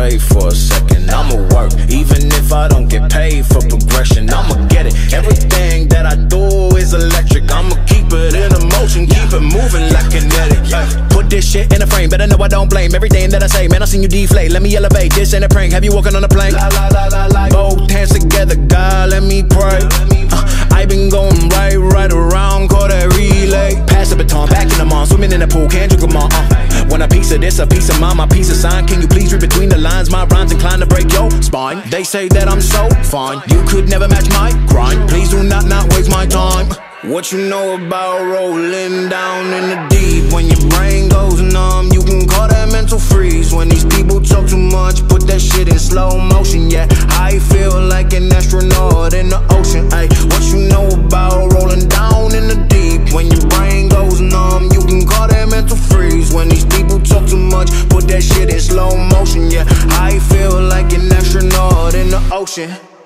Straight for a second. I'ma work, even if I don't get paid for progression. I'ma get it. Everything that I do is electric. I'ma keep it in a motion, keep it moving like kinetic. Yeah. Put this shit in a frame, better know I don't blame everything that I say. Man, I seen you deflate. Let me elevate. This ain't a prank. Have you walking on a plane? La, la, la, la, la. Both hands together, God, let me pray. This, a piece of mine, my piece of sign. Can you please read between the lines? My rhymes inclined to break your spine. They say that I'm so fine, you could never match my grind. Please do not not waste my time. What you know about rolling down in the deep? When your brain goes motion.